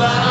Bye.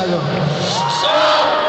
Chicago.